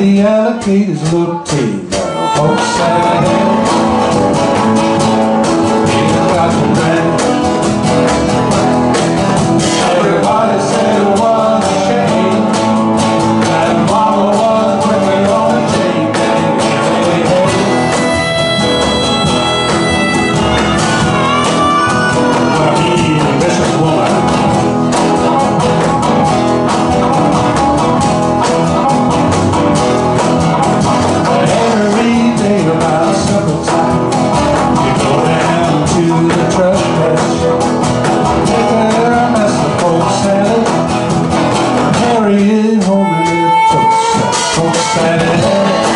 the alligators look tame now. Folks said, silent